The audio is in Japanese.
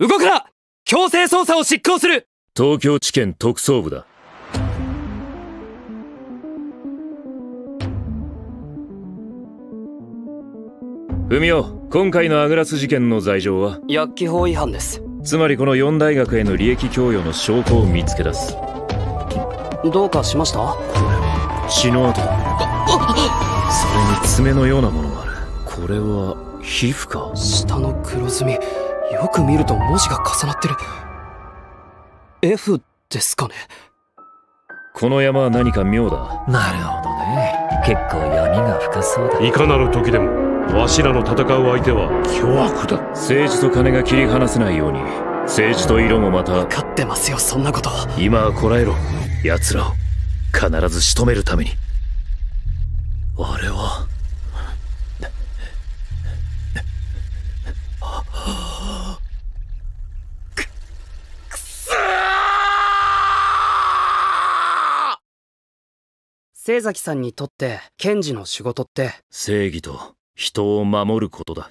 動くな！強制捜査を執行する！東京地検特捜部だ。文雄今回のアグラス事件の罪状は？薬機法違反です。つまりこの四大学への利益供与の証拠を見つけ出す。どうかしました？血の跡。だそれに爪のようなものがある。これは皮膚か？下の黒ずみよく見ると文字が重なってる。F ですかね。この山は何か妙だ。なるほどね。結構闇が深そうだ。いかなる時でもわしらの戦う相手は巨悪だ。政治と金が切り離せないように政治と色もまた勝ってますよそんなこと。今はこらえろ。奴らを。必ず仕留めるために。あれは清崎さんにとって検事の仕事って。正義と人を守ることだ。